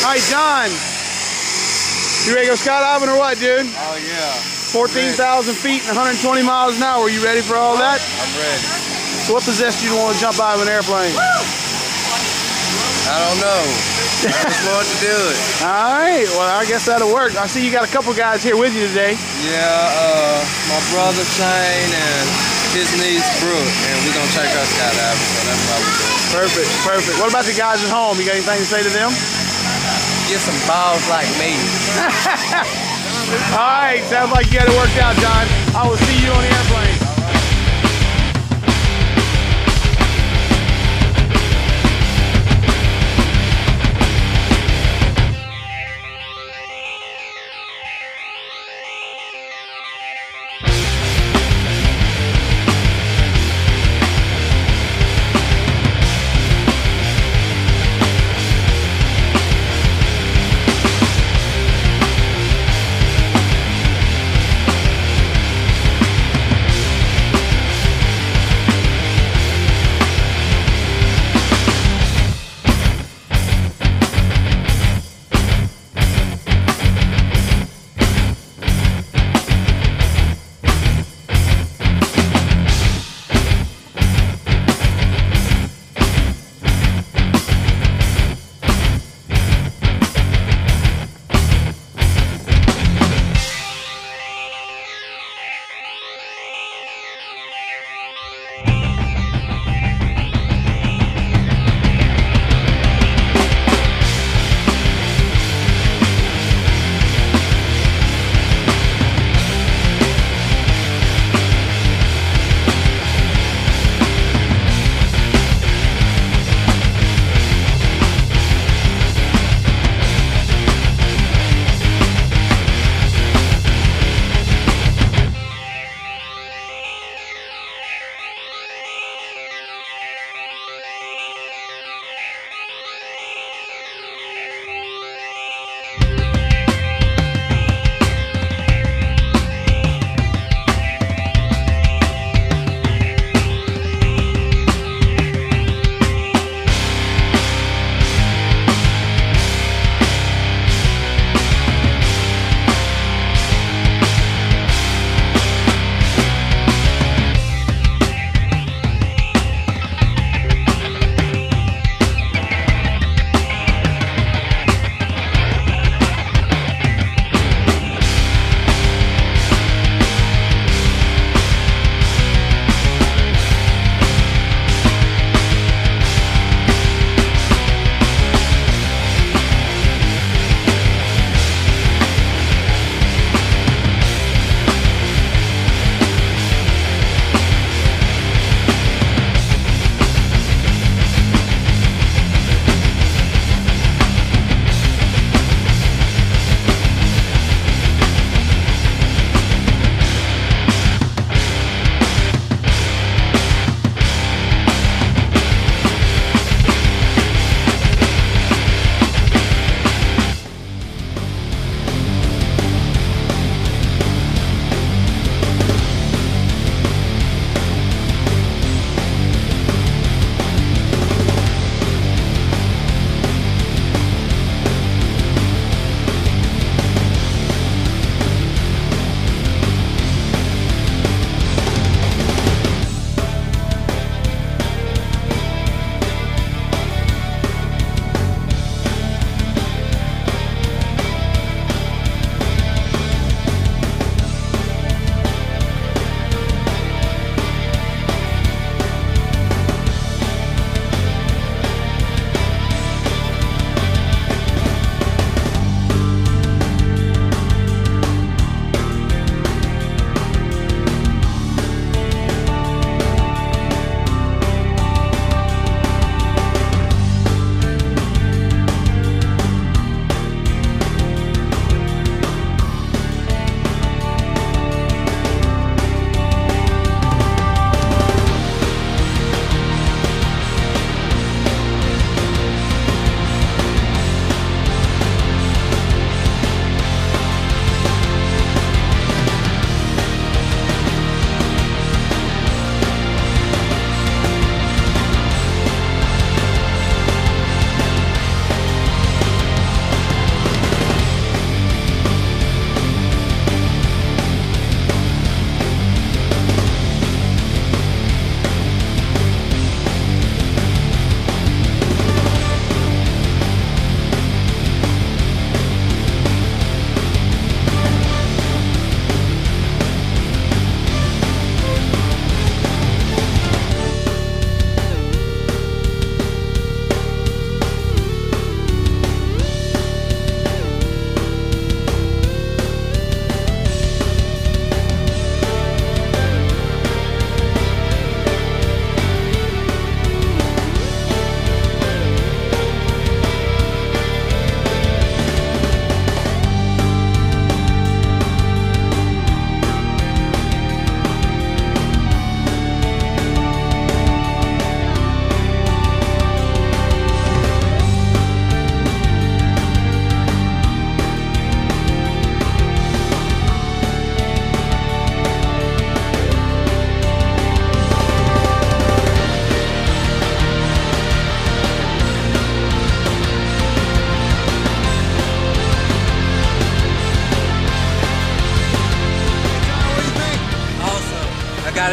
All right, John. You ready to go skydiving or what, dude? Oh yeah. 14,000 feet and 120 miles an hour. Are You ready for all that? I'm ready. So what possessed you to want to jump out of an airplane? I don't know. I just wanted to do it. All right. Well, I guess that'll work. I see you got a couple guys here with you today. Yeah, uh, my brother Shane and his niece Brooke, and we're gonna take us skydiving, so that's why we're doing. Perfect, perfect. What about the guys at home? You got anything to say to them? Get some balls like me. All right. Sounds like you got it worked out, John. I will see you on the airplane.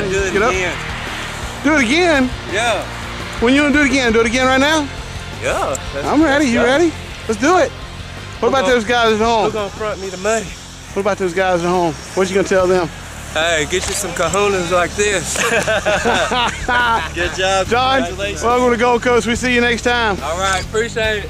It Get up. again. Do it again. Yeah. When you gonna do it again, do it again right now. Yeah. I'm ready. You ready? Let's do it. What about those guys at home? Who's gonna front me the money? What about those guys at home? What you gonna tell them? Hey, get you some kahunas like this. Good job. John, welcome to Gold Coast. We see you next time. All right, appreciate it.